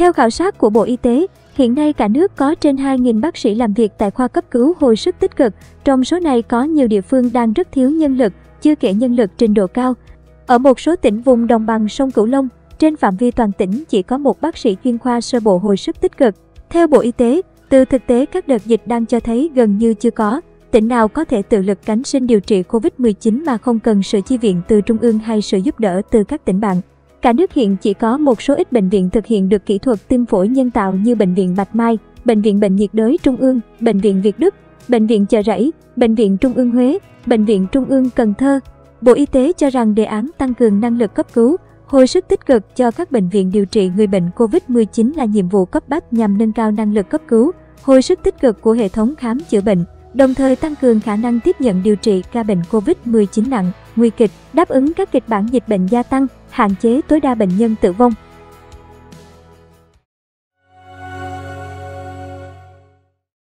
Theo khảo sát của Bộ Y tế, hiện nay cả nước có trên 2.000 bác sĩ làm việc tại khoa cấp cứu hồi sức tích cực. Trong số này có nhiều địa phương đang rất thiếu nhân lực, chưa kể nhân lực trình độ cao. Ở một số tỉnh vùng đồng bằng sông Cửu Long, trên phạm vi toàn tỉnh chỉ có một bác sĩ chuyên khoa sơ bộ hồi sức tích cực. Theo Bộ Y tế, từ thực tế các đợt dịch đang cho thấy gần như chưa có tỉnh nào có thể tự lực cánh sinh điều trị COVID-19 mà không cần sự chi viện từ trung ương hay sự giúp đỡ từ các tỉnh bạn. Cả nước hiện chỉ có một số ít bệnh viện thực hiện được kỹ thuật tim phổi nhân tạo như Bệnh viện Bạch Mai, Bệnh viện Bệnh nhiệt đới Trung ương, Bệnh viện Việt Đức, Bệnh viện Chợ Rẫy, Bệnh viện Trung ương Huế, Bệnh viện Trung ương Cần Thơ. Bộ Y tế cho rằng đề án tăng cường năng lực cấp cứu, hồi sức tích cực cho các bệnh viện điều trị người bệnh COVID-19 là nhiệm vụ cấp bách nhằm nâng cao năng lực cấp cứu, hồi sức tích cực của hệ thống khám chữa bệnh, đồng thời tăng cường khả năng tiếp nhận điều trị ca bệnh COVID-19 nặng, nguy kịch, đáp ứng các kịch bản dịch bệnh gia tăng, hạn chế tối đa bệnh nhân tử vong.